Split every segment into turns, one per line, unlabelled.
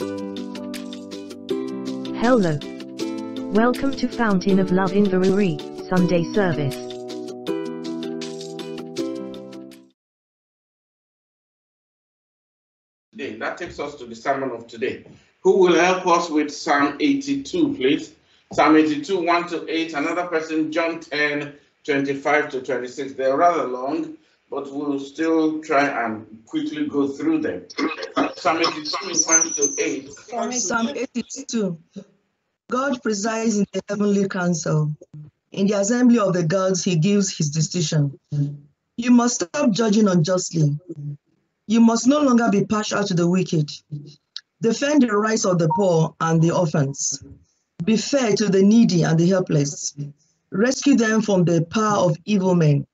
Hello. Welcome to Fountain of Love in Inverurie, Sunday service.
Today, that takes us to the sermon of today. Who will help us with Psalm 82, please? Psalm 82, 1 to 8. Another person, John 10, 25 to 26. They're rather long, but we'll still try and quickly go through them. Psalm 82, 1 to 8.
Psalm 82. God presides in the heavenly council. In the assembly of the gods, he gives his decision. You must stop judging unjustly. You must no longer be partial to the wicked. Defend the rights of the poor and the orphans. Be fair to the needy and the helpless. Rescue them from the power of evil men.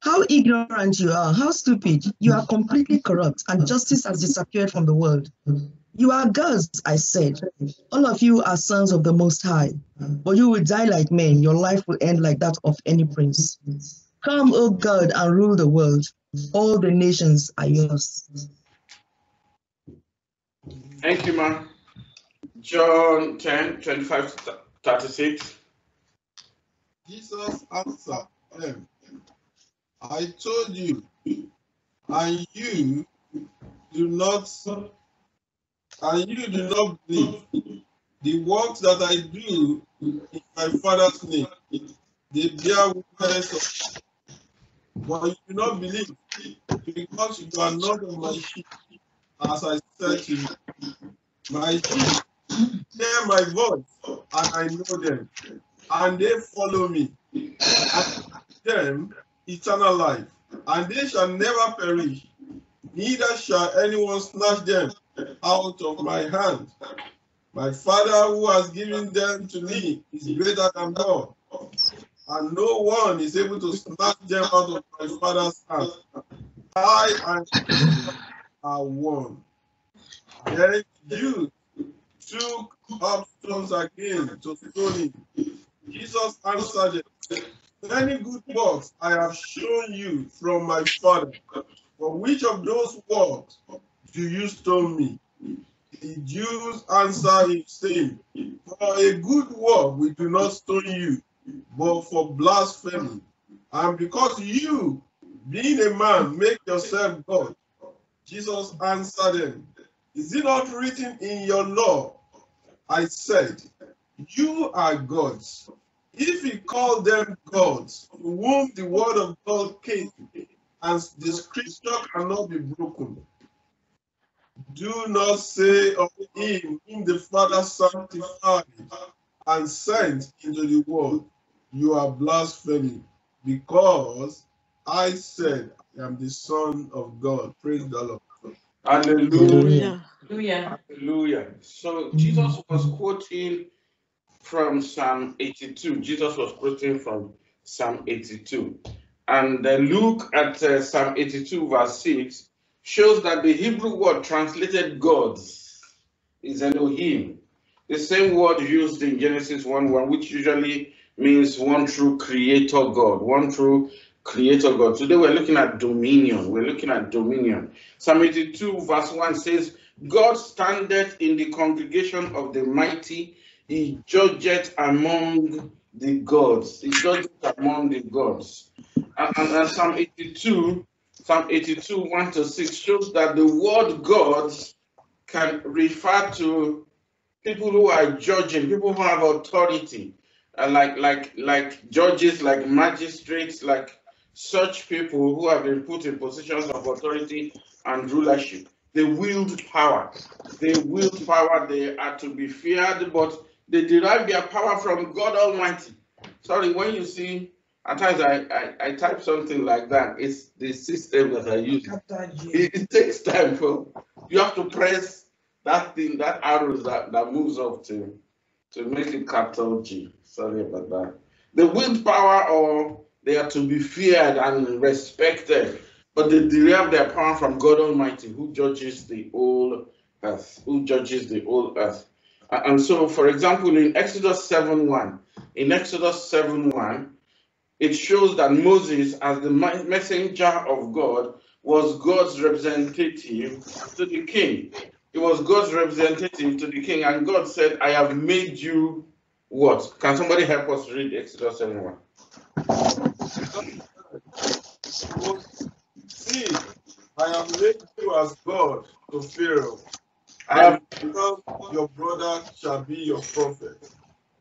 How ignorant you are, how stupid. You are completely corrupt, and justice has disappeared from the world. You are gods, I said. All of you are sons of the Most High, but you will die like men. Your life will end like that of any prince. Come, O God, and rule the world. All the nations are yours.
Thank you, ma. John 10, 25 to 36.
Jesus answered them, I told you, and you do not, and you do not believe. The works that I do in my Father's name, they bear witness of but you do not believe, because you are not of my sheep, as I said to you. My sheep hear my voice, and I know them, and they follow me. And them eternal life, and they shall never perish, neither shall anyone snatch them out of my hand. My Father who has given them to me is greater than all, and no one is able to snatch them out of my Father's hand. I and are one. Then you took up stones again to stone him. Jesus answered them, Many good works I have shown you from my Father. For which of those works do you stone me? The Jews answered him, saying, For a good work we do not stone you, but for blasphemy. And because you, being a man, make yourself God. Jesus answered them, Is it not written in your law? I said, You are gods. If he called them gods, to whom the word of God came, and the scripture cannot be broken, do not say of him whom the Father sanctified and sent into the world, you are blaspheming, because I said, I am the Son of God. Praise the Lord.
Hallelujah.
Hallelujah.
Hallelujah. So Jesus was quoting from Psalm 82. Jesus was quoting from Psalm 82. And uh, look at uh, Psalm 82, verse 6, shows that the Hebrew word translated gods is Elohim. The same word used in Genesis 1 1, which usually means one true creator God, one true creator God. Today we're looking at dominion. We're looking at dominion. Psalm 82, verse 1 says, God standeth in the congregation of the mighty, he judgeth among the gods. He judgeth among the gods. And, and, and Psalm 82, Psalm 82, 1 to 6 shows that the word gods can refer to people who are judging, people who have authority, uh, like like like judges, like magistrates, like such people who have been put in positions of authority and rulership. They wield power. They wield power. They are to be feared, but they derive their power from God Almighty. Sorry, when you see, at times I, I, I type something like that, it's the system that I use. It, it takes time for you have to press that thing, that arrows that, that moves up to to make it capital G. Sorry about that. The wind power or they are to be feared and respected, but they derive their power from God Almighty, who judges the whole earth, who judges the whole earth. And so, for example, in Exodus 7 1, in Exodus 7 1, it shows that Moses, as the messenger of God, was God's representative to the king. He was God's representative to the king, and God said, I have made you what? Can somebody help us read Exodus 71?
See, I have made you as God to Pharaoh. I have become your brother shall be your prophet.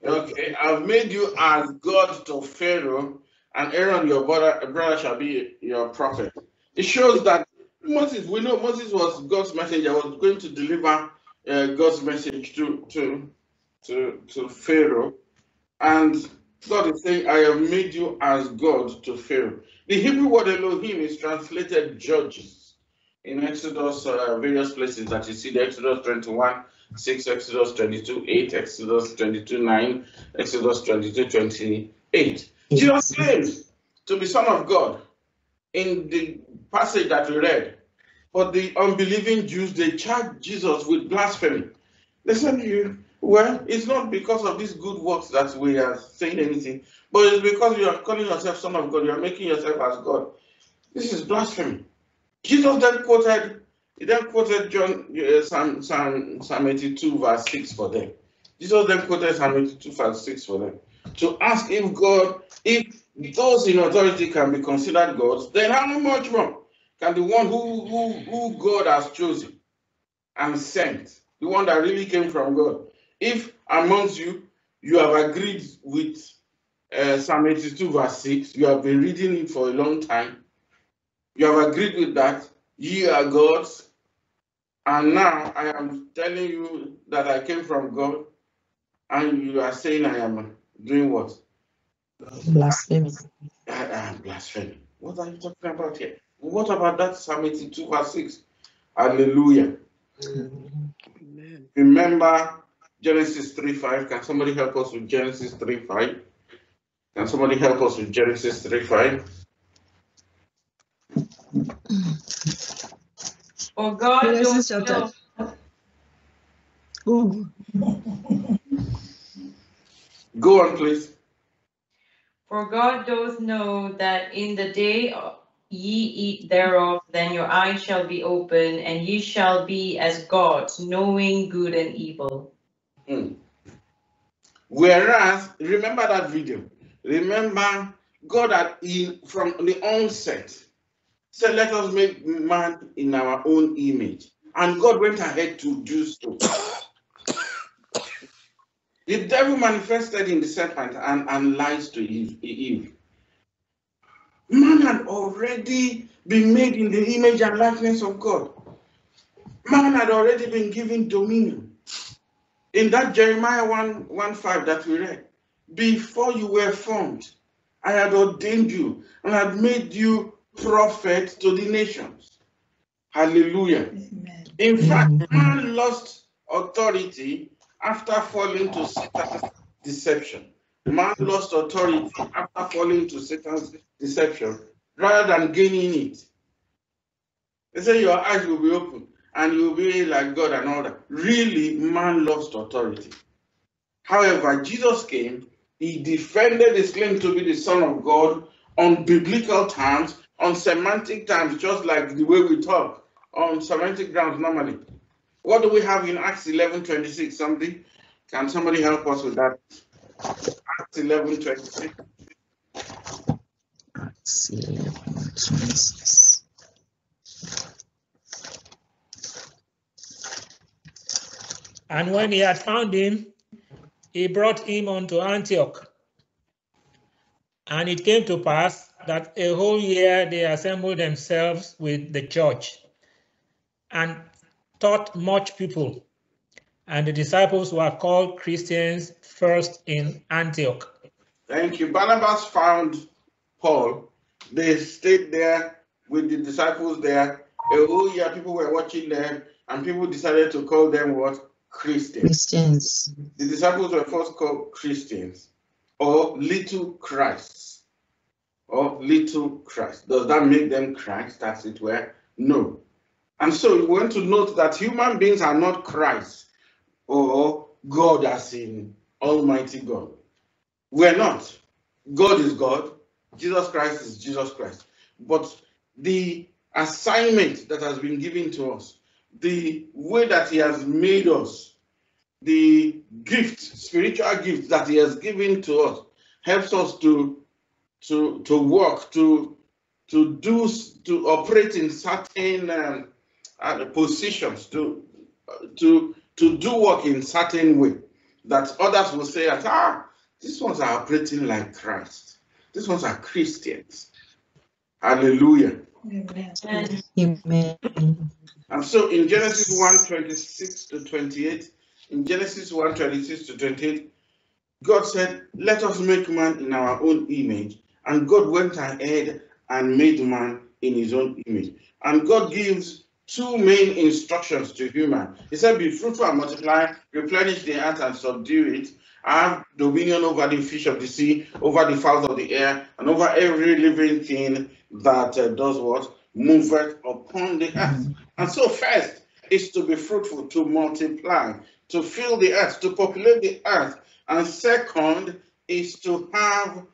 Okay, I've made you as God to Pharaoh, and Aaron, your brother, brother shall be your prophet. It shows that Moses, we know Moses was God's messenger, was going to deliver uh, God's message to, to, to, to Pharaoh. And God is saying, I have made you as God to Pharaoh. The Hebrew word Elohim is translated judges in Exodus, uh, various places that you see the Exodus 21, 6, Exodus 22, 8, Exodus 22, 9, Exodus 22, 28. Jesus claims to be Son of God in the passage that we read. But the unbelieving Jews, they charge Jesus with blasphemy. Listen to you. Well, it's not because of these good works that we are saying anything, but it's because you are calling yourself Son of God. You are making yourself as God. This is blasphemy. Jesus then quoted, he then quoted John uh, Psalm, Psalm, Psalm 82 verse 6 for them. Jesus then quoted Psalm 82 verse 6 for them to ask if God, if those in authority can be considered gods, then how much more can the one who, who, who God has chosen and sent, the one that really came from God, if amongst you you have agreed with uh, Psalm 82 verse 6, you have been reading it for a long time, you have agreed with that, ye are gods, and now I am telling you that I came from God, and you are saying I am doing what?
Blasphemy.
Ah, ah, I am blaspheming. What are you talking about here? What about that Psalm 82 verse 6? Hallelujah.
Amen.
Remember Genesis 3 5. Can somebody help us with Genesis 3 5? Can somebody help us with Genesis 3 5?
For God
Genesis
doth
chapter-
know,
Go.
Go on, please.
for God doth know that in the day ye eat thereof, then your eyes shall be open, and ye shall be as gods, knowing good and evil.
Hmm. Whereas, remember that video. Remember, God had in from the onset said, Let us make man in our own image. And God went ahead to do so. The devil manifested in the serpent and, and lies to Eve. Man had already been made in the image and likeness of God. Man had already been given dominion. In that Jeremiah 1, 1 5 that we read, before you were formed, I had ordained you and had made you prophet to the nations. Hallelujah. In fact, man lost authority after falling to Satan's deception. Man lost authority after falling to Satan's deception rather than gaining it. They say your eyes will be open and you'll be like God and all that. Really, man lost authority. However, Jesus came, he defended his claim to be the Son of God on biblical terms, on semantic terms, just like the way we talk on semantic grounds normally. What do we have in Acts 11 26? Somebody? Can somebody help us with that? Acts 11 26.
Acts 11, 26.
And when he had found him, he brought him unto Antioch. And it came to pass that a whole year they assembled themselves with the church and taught much people. And the disciples were called Christians first in Antioch.
Thank you. Barnabas found Paul. They stayed there with the disciples there. A whole year, people were watching them, and people decided to call them what? Christians.
Christians.
The disciples were first called Christians or little Christs or little Christ. Does that make them Christ, as it were? No. And so we want to note that human beings are not Christ or God as in Almighty God. We're not. God is God. Jesus Christ is Jesus Christ. But the assignment that has been given to us the way that He has made us, the gift, spiritual gift that He has given to us, helps us to to to work, to to do, to operate in certain um, uh, positions, to to to do work in certain way that others will say, that ah, these ones are operating like Christ. These ones are Christians. Hallelujah.
Amen.
And so in Genesis 1 26 to 28, in Genesis 1 26 to 28, God said, Let us make man in our own image. And God went ahead and made man in his own image. And God gives two main instructions to human. He said, Be fruitful and multiply, replenish the earth and subdue it. Have dominion over the fish of the sea, over the fowls of the air, and over every living thing that uh, does what? Moveth upon the earth. And so, first is to be fruitful, to multiply, to fill the earth, to populate the earth. And second is to have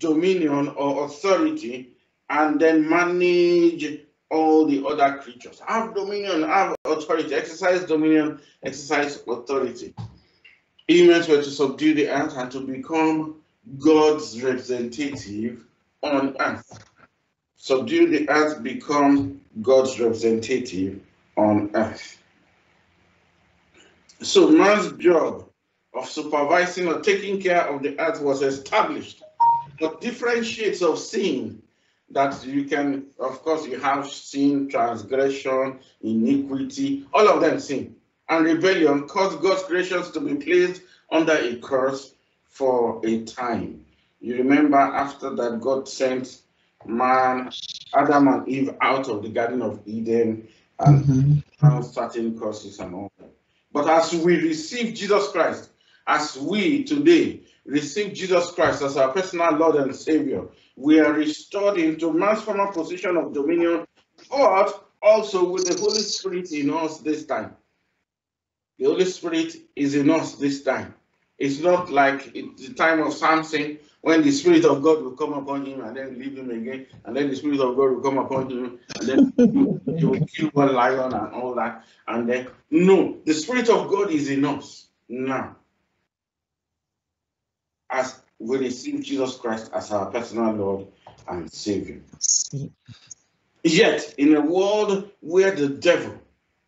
dominion or authority and then manage all the other creatures. Have dominion, have authority, exercise dominion, exercise authority. Humans were to subdue the earth and to become God's representative on earth. Subdue the earth, become God's representative on earth. So man's job of supervising or taking care of the earth was established. But different shades of sin that you can, of course, you have sin, transgression, iniquity, all of them sin. And rebellion caused God's creations to be placed under a curse for a time. You remember after that, God sent man, Adam and Eve out of the Garden of Eden and
Mhm.
certain curses and all that. But as we receive Jesus Christ, as we today receive Jesus Christ as our personal Lord and Savior, we are restored into man's former position of dominion, but also with the Holy Spirit in us this time. The Holy Spirit is in us this time. It's not like the time of Samson when the Spirit of God will come upon him and then leave him again, and then the Spirit of God will come upon him and then he will kill one lion and all that. And then, no, the Spirit of God is in us now. As we receive Jesus Christ as our personal Lord and Savior. Yet, in a world where the devil,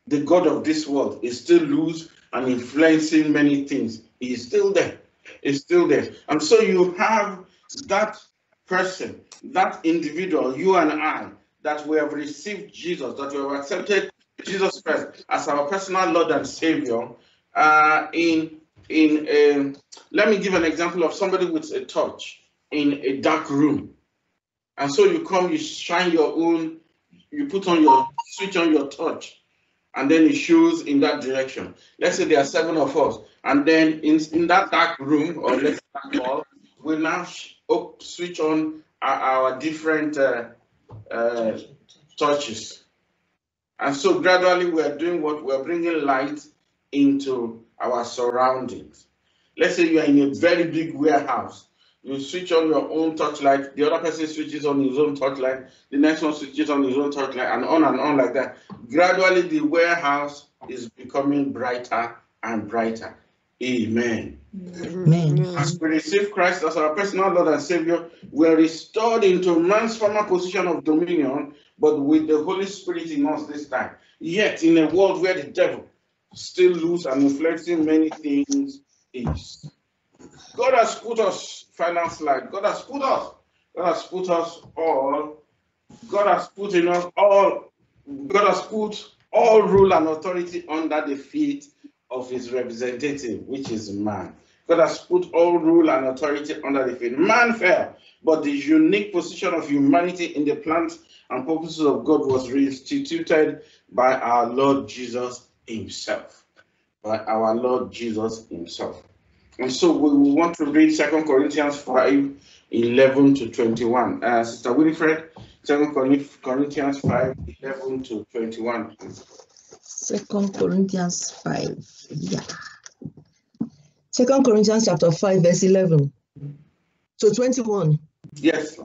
the God of this world, is still loose and influencing many things, he is still He's still there. And so you have that person, that individual, you and I, that we have received Jesus, that we have accepted Jesus Christ as our personal Lord and Savior. Uh, in in a, let me give an example of somebody with a torch in a dark room, and so you come, you shine your own, you put on your switch on your torch, and then it shows in that direction. Let's say there are seven of us, and then in, in that dark room, or let's say we now switch on our, our different uh, uh, torches. And so gradually we are doing what we're bringing light into our surroundings. Let's say you are in a very big warehouse. You switch on your own torchlight, the other person switches on his own torchlight, the next one switches on his own torchlight, and on and on like that. Gradually, the warehouse is becoming brighter and brighter. Amen.
Amen.
As we receive Christ as our personal Lord and Savior, we are restored into man's former position of dominion, but with the Holy Spirit in us this time. Yet, in a world where the devil still loose and influencing many things is. God has put us, final slide, God has put us, God has put us all, God has put in us all, God has put all rule and authority under the feet of his representative, which is man. God has put all rule and authority under the feet. Man fell, but the unique position of humanity in the plans and purposes of God was reinstituted by our Lord Jesus himself. By our Lord Jesus himself. And so we want to read 2 Corinthians 5 11 to 21. Uh, Sister Winifred, 2 Corinthians 5 11 to 21.
Second Corinthians 5. Yeah. Second Corinthians chapter 5, verse 11. So 21.
Yes.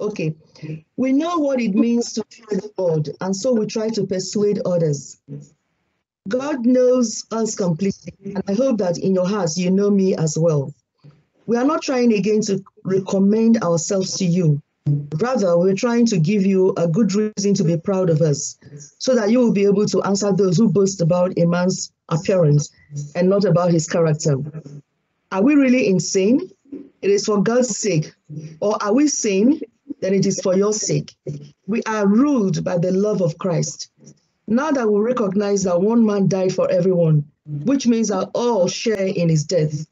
Okay. We know what it means to fear the Lord, and so we try to persuade others. God knows us completely, and I hope that in your hearts you know me as well. We are not trying again to recommend ourselves to you. Rather, we're trying to give you a good reason to be proud of us, so that you will be able to answer those who boast about a man's appearance and not about his character. Are we really insane? It is for God's sake. Or are we sane? Then it is for your sake. We are ruled by the love of Christ. Now that we recognize that one man died for everyone, which means that all share in his death.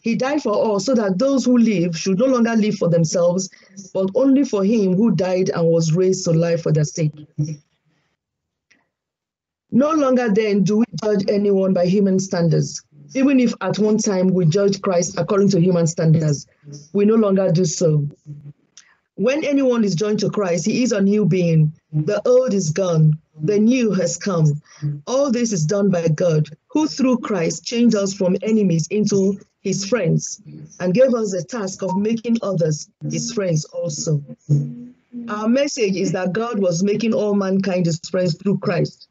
He died for all so that those who live should no longer live for themselves, but only for him who died and was raised to life for their sake. No longer then do we judge anyone by human standards. Even if at one time we judge Christ according to human standards, we no longer do so. When anyone is joined to Christ, he is a new being. The old is gone, the new has come. All this is done by God, who through Christ changed us from enemies into his friends and gave us the task of making others his friends also. Our message is that God was making all mankind his friends through Christ.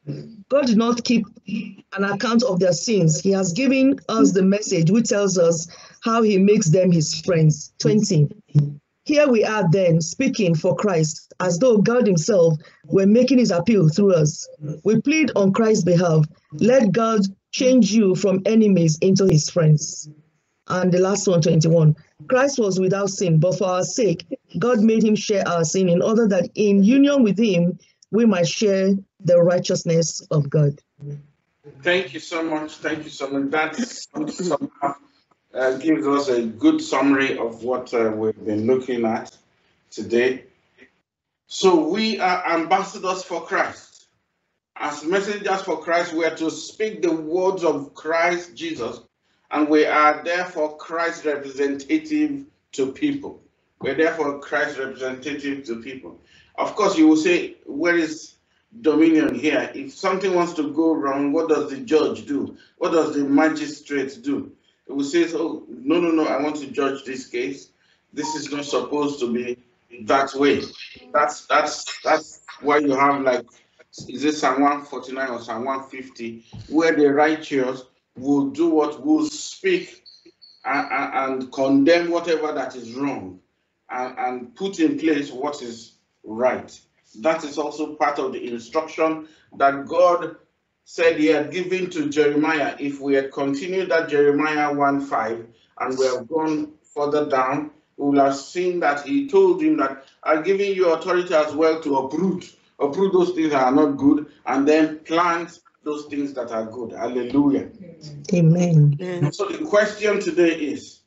God did not keep an account of their sins. He has given us the message which tells us how he makes them his friends. 20. Here we are then speaking for Christ as though God himself were making his appeal through us. We plead on Christ's behalf. Let God change you from enemies into his friends. And the last one, 21. Christ was without sin, but for our sake, God made him share our sin in order that in union with him, we might share the righteousness of God.
Thank you so much. Thank you so much. That somehow uh, gives us a good summary of what uh, we've been looking at today. So we are ambassadors for Christ. As messengers for Christ, we are to speak the words of Christ Jesus and we are therefore Christ's representative to people. We're therefore Christ's representative to people. Of course, you will say, where is dominion here? If something wants to go wrong, what does the judge do? What does the magistrate do? It will say, oh, no, no, no, I want to judge this case. This is not supposed to be that way. That's that's that's why you have like, is it Psalm 149 or Psalm 150, where the righteous will do what will speak and, and, condemn whatever that is wrong and, and put in place what is right. That is also part of the instruction that God said he had given to Jeremiah. If we had continued that Jeremiah 1 5 and we have gone further down, we will have seen that he told him that I'm giving you authority as well to uproot, uproot those things that are not good, and then plant those things that are good. Hallelujah.
Amen.
So the question today is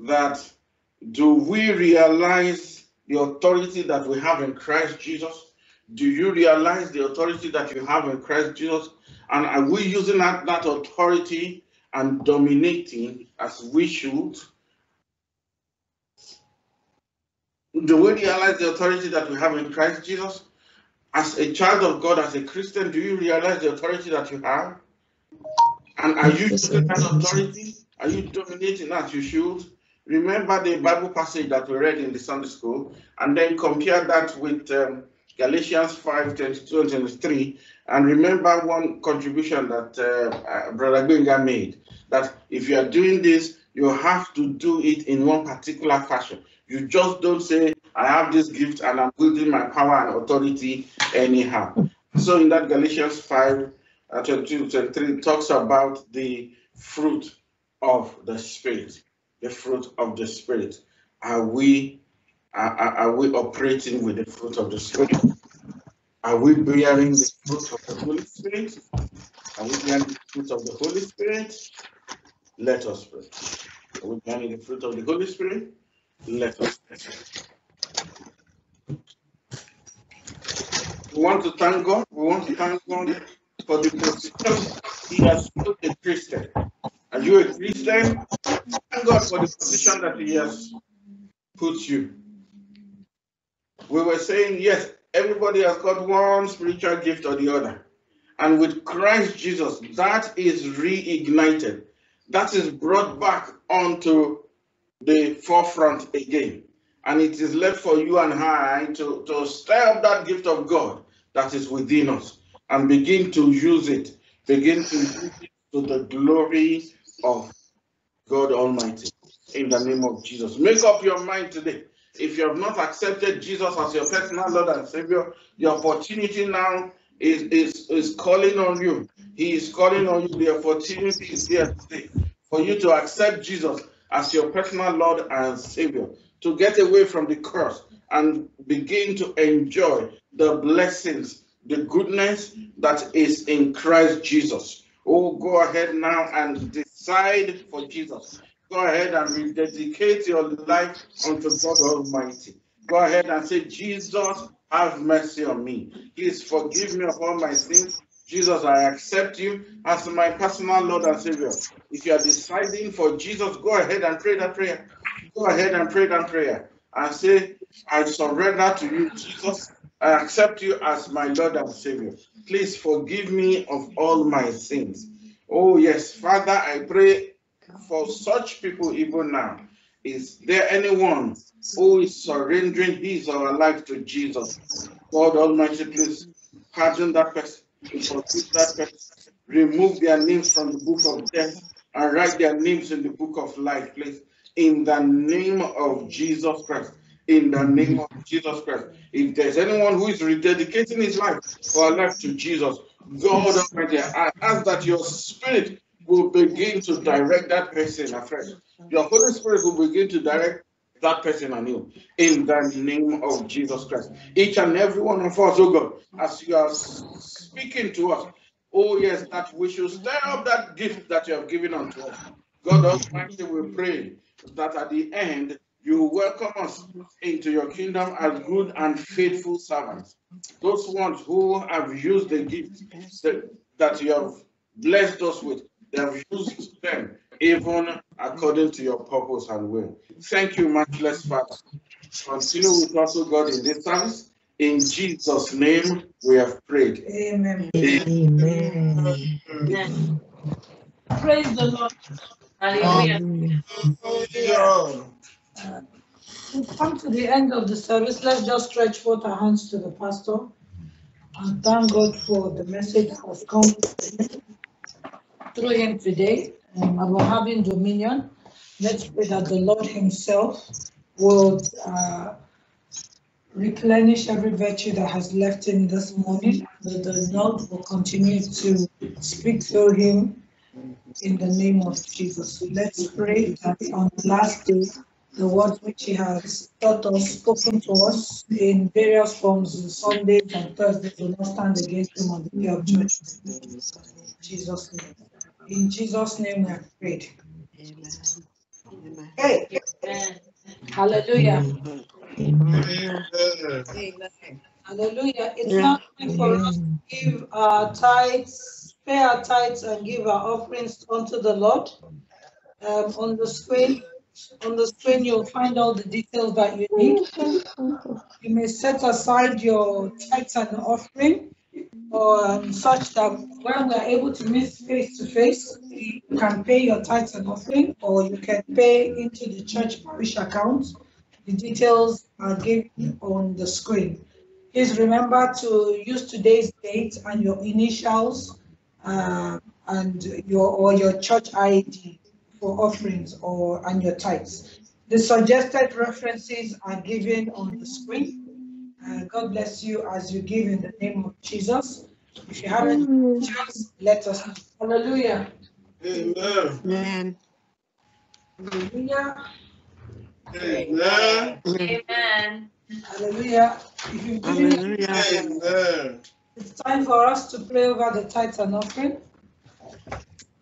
that do we realize the authority that we have in Christ Jesus? Do you realize the authority that you have in Christ Jesus? And are we using that, that authority and dominating as we should? Do we realize the authority that we have in Christ Jesus? As a child of God, as a Christian, do you realize the authority that you have? And are you using that authority? Are you dominating as you should? Remember the Bible passage that we read in the Sunday school, and then compare that with um, Galatians 5 22 and 23. And remember one contribution that uh, uh, Brother Benga made that if you are doing this, you have to do it in one particular fashion. You just don't say, I have this gift and I'm building my power and authority anyhow. So in that Galatians 5 uh, 22 23 talks about the fruit of the Spirit. The fruit of the Spirit. Are we are, are we operating with the fruit of the Spirit? Are we bearing the fruit of the Holy Spirit? Are we bearing the fruit of the Holy Spirit? Let us pray. Are we bearing the fruit of the Holy Spirit? Let us pray. We want to thank God. We want to thank God for the position He has put a Christian. Are you a Christian? Thank God for the position that He has put you. We were saying, yes, everybody has got one spiritual gift or the other. And with Christ Jesus, that is reignited. That is brought back onto the forefront again. And it is left for you and I to, to stir up that gift of God that is within us and begin to use it begin to use it to the glory of God Almighty. In the name of Jesus. Make up your mind today. If you have not accepted Jesus as your personal Lord and Savior, the opportunity now is, is, is calling on you. He is calling on you. The opportunity is here today for you to accept Jesus as your personal Lord and Savior, to get away from the curse and begin to enjoy the blessings, the goodness that is in Christ Jesus. Oh, go ahead now and decide for Jesus. Go ahead and rededicate your life unto God Almighty. Go ahead and say, Jesus, have mercy on me. Please forgive me of all my sins. Jesus, I accept you as my personal Lord and Savior. If you are deciding for Jesus, go ahead and pray that prayer. Go ahead and pray that prayer and say, I surrender to you, Jesus. I accept you as my Lord and Savior. Please forgive me of all my sins. Oh, yes, Father, I pray for such people even now. Is there anyone who is surrendering his or her life to Jesus? God Almighty, please pardon that person forgive that person, remove their names from the book of death and write their names in the book of life, please. In the name of Jesus Christ. In the name of Jesus Christ. If there's anyone who is rededicating his life or life to Jesus, God Almighty, I ask that your spirit will begin to direct that person afresh. Your Holy Spirit will begin to direct that person anew in the name of Jesus Christ. Each and every one of us, oh God, as you are speaking to us, oh yes, that we should stir up that gift that you have given unto us. God Almighty, we pray that at the end you welcome us into your kingdom as good and faithful servants. Those ones who have used the gift that, that you have blessed us with, they have used them even according to your purpose and will. Thank you, much matchless Father. Continue with us, O God, in this service. In Jesus' name, we have prayed.
Amen.
Amen.
Amen.
Praise the Lord.
Hallelujah.
Hallelujah.
We've come to the end of the service. Let's just stretch forth our hands to the pastor and thank God for the message that has come through him today um, about having dominion. Let's pray that the Lord Himself will uh, replenish every virtue that has left him this morning. That the Lord will continue to speak through him in the name of Jesus. Let's pray that on the last day, the words which He has taught us, spoken to us in various forms, on Sundays and Thursdays, will not stand against Him on the day of judgment. In Jesus' name. In Jesus' name we have prayed. Hey,
Amen.
hallelujah.
Amen.
Hallelujah. It's not time for us to give our tithes, pay our tithes and give our offerings unto the Lord. Um, on the screen, on the screen, you'll find all the details that you need. You may set aside your tithes and offering or um, such that when we are able to meet face to face, you can pay your tithes and offering, or you can pay into the church parish account. The details are given on the screen. Please remember to use today's date and your initials uh, and your or your church ID for offerings or and your tithes. The suggested references are given on the screen. Uh, God bless you as you give in the name of Jesus. If you have any questions, let us know. Hallelujah.
Amen.
Amen.
Hallelujah.
Amen.
Amen.
Hallelujah. If you've given
Hallelujah.
Amen.
It's time for us to pray over the tithes and offering.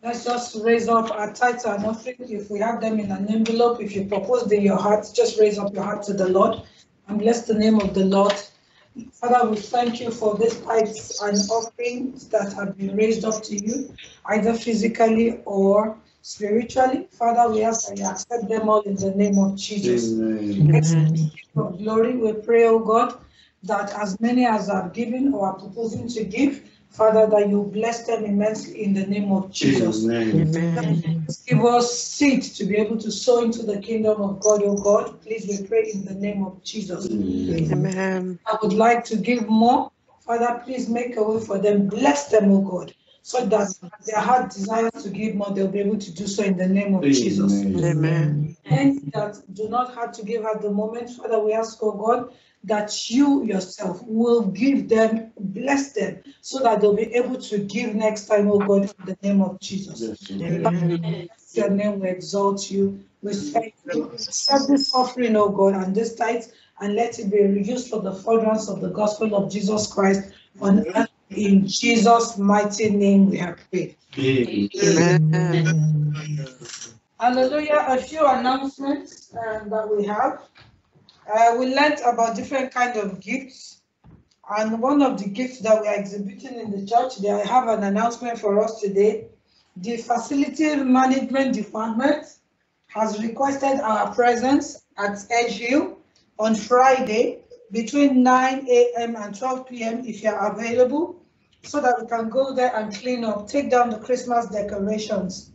Let's just raise up our tithes and offering. If we have them in an envelope, if you proposed in your heart, just raise up your heart to the Lord and bless the name of the Lord. Father, we thank you for these tithes and offerings that have been raised up to you, either physically or spiritually. Father, we ask that you accept them all in the name of Jesus.
Amen.
of glory. We pray, oh God, that as many as are giving or are proposing to give, Father, that you bless them immensely in the name of Jesus.
Amen.
Give us seed to be able to sow into the kingdom of God, oh God. Please, we pray in the name of Jesus.
Amen.
I would like to give more. Father, please make a way for them. Bless them, oh God. so that their heart desires to give more, they'll be able to do so in the name of Jesus.
Amen.
And that do not have to give at the moment, Father, we ask, oh God, that you yourself will give them, bless them, so that they'll be able to give next time, oh God, in the name of Jesus.
Amen.
Your name we exalt you. We thank you. Accept this offering, oh God, and this tithe, and let it be used for the furtherance of the gospel of Jesus Christ on earth. In Jesus' mighty name we have prayed.
Amen.
Hallelujah. A few announcements um, that we have. Uh, we learned about different kind of gifts. And one of the gifts that we are exhibiting in the church, they have an announcement for us today. The facility management department has requested our presence at Edgehill on Friday between 9 a.m. and 12 p.m. if you're available, so that we can go there and clean up, take down the Christmas decorations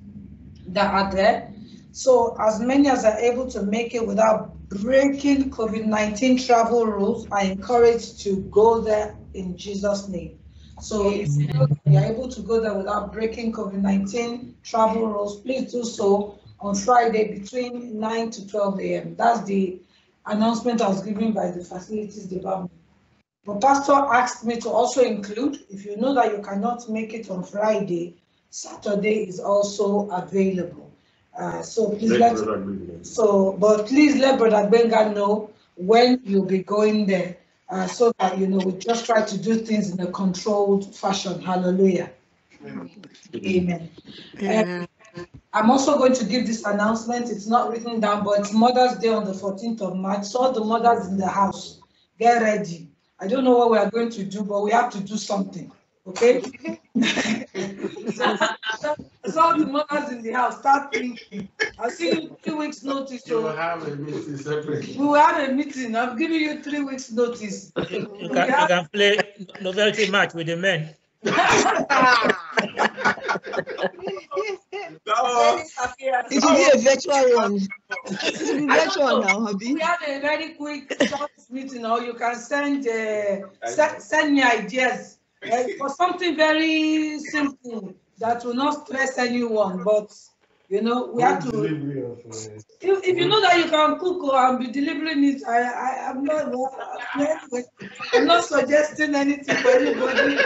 that are there. So as many as are able to make it without breaking COVID-19 travel rules are encouraged to go there in Jesus' name. So if you are able to go there without breaking COVID-19 travel rules, please do so on Friday between 9 to 12 a.m. That's the announcement I was given by the facilities department. But Pastor asked me to also include, if you know that you cannot make it on Friday, Saturday is also available. Uh, so please let, so, but please let Brother Benga know when you'll be going there, uh, so that, you know, we just try to do things in a controlled fashion. Hallelujah. Amen.
Amen.
I'm also going to give this announcement. It's not written down, but it's Mother's Day on the 14th of March. So all the mothers in the house, get ready. I don't know what we are going to do, but we have to do something. Okay? so, so all the mothers in the house start thinking. I'll see you in three weeks' notice.
You will have a meeting separately.
we will have a meeting. I'm giving you three weeks' notice.
You can, you can play novelty match with the men.
That was,
It will be a virtual one. It will be virtual now, Abi.
We have a very quick short meeting, or you can send uh, send, send me ideas uh, for something very simple that will not stress anyone. But you know, we have to.
Uh,
If, if you know that you can cook or and be delivering it, I I am not I'm not suggesting anything for anybody.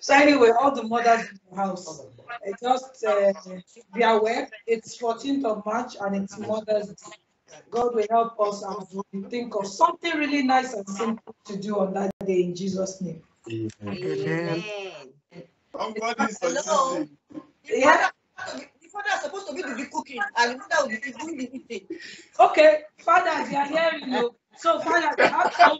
so anyway, all the mothers in the house, just uh, be aware. It's 14th of March and it's Mother's Day. God will help us we think of something really nice and simple to do on that day in Jesus' name.
Amen.
somebody
Hello.
Yeah.
The father is supposed to be the cooking and the mother will be doing the eating.
Okay, fathers, they are hearing you. So fathers, they have come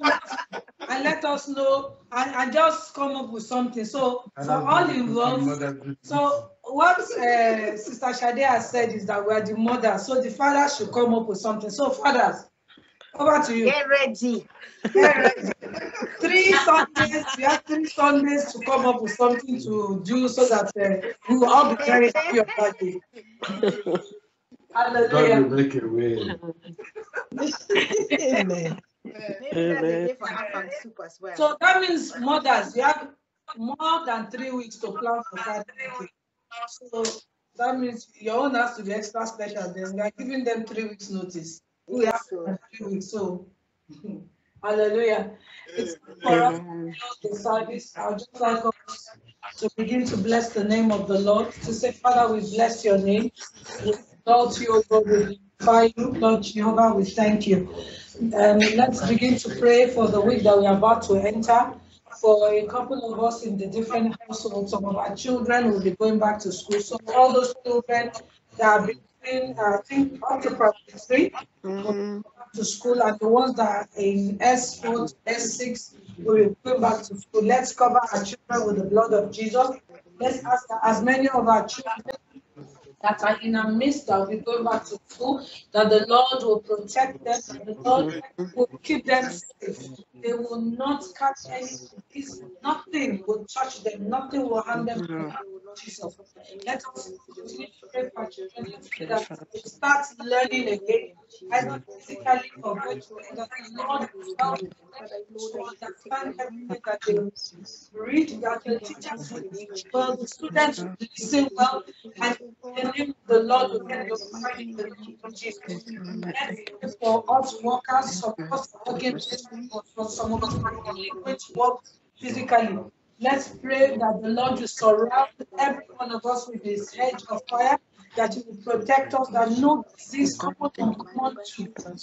and let us know and, and just come up with something. So for all involved, so what uh, Sister Shade has said is that we are the mother, so the father should come up with something. So fathers, over to you.
Get ready.
Get ready. Three Sundays, we have three Sundays to come up with something to do so that uh, we will all be very happy on that day.
God
Hallelujah.
will make a way.
Amen.
Maybe that's a day for afang soup as well.
So that means mothers, you have more than three weeks to plan for Father's Day. So that means your own has to be extra special. Then we are giving them three weeks notice. We have three weeks, so hallelujah. It's for us to close the service. I would just like us to begin to bless the name of the Lord, to say, Father, we bless your name. We exalt you, O God, we glorify you, Lord Jehovah, we thank you. Um, let's begin to pray for the week that we are about to enter. For a couple of us in the different households, some of our children will be going back to school. So all those children that are between, I think, up to primary three,
Mhm.
To school and the ones that are in S4 to S6 will go back to school. Let's cover our children with the blood of Jesus. Let's ask that as many of our children that are in our midst that be going back to school, that the Lord will protect them, that the Lord will keep them safe. They will not catch any disease, nothing will touch them, nothing will harm them. the Jesus. Let us continue to pray for children that they start learning again, either physically or virtually, that the Lord will help them to understand everything that they read, that the teachers will teach well, the students will listen well, and the name of the Lord will get glorified in the name of Jesus. Let's pray for us workers, us working for for some of us liquid work physically. Let's pray that the Lord will surround every one of us with his hedge of fire, that you will protect us, that no disease common and common to children,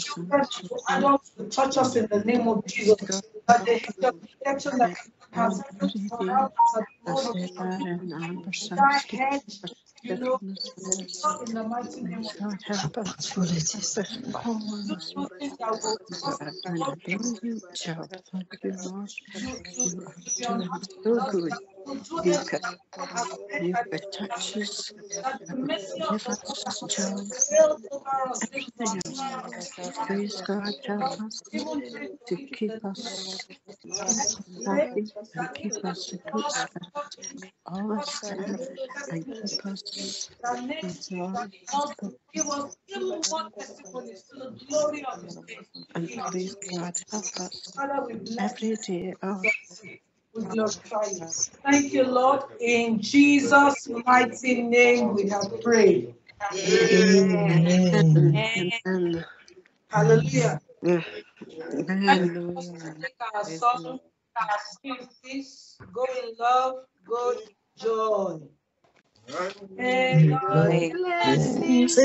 to adults will touch us in the name of Jesus. That the hedge of protection that has surround us at all of hedge, you know, in the mighty name of
God help us.
Qualities.
Jesus. Nothing that will cause
God, and I believe you, job. Thank you, Lord. You are so good. You can, you touch us God, help us to keep us happy and keep us in good the time and keep us in
to.
And please, God, help us every day of.
We glorify you. Thank you, Lord. In Jesus' mighty name, we have prayed.
Amen.
Amen.
Hallelujah.
Amen.
Take our song, in peace, go in love, go in joy. May God
May
bless
Blessings
you.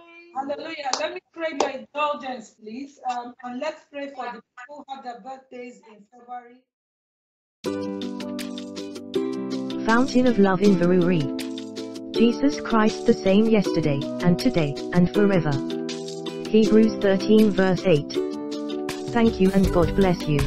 Hallelujah. Let me pray your indulgence, please. Um, and let's pray for the people who have their birthdays in February.
Fountain of Love Inverurie. Jesus Christ the same yesterday, and today, and forever. Hebrews 13 verse 8. Thank you and God bless you.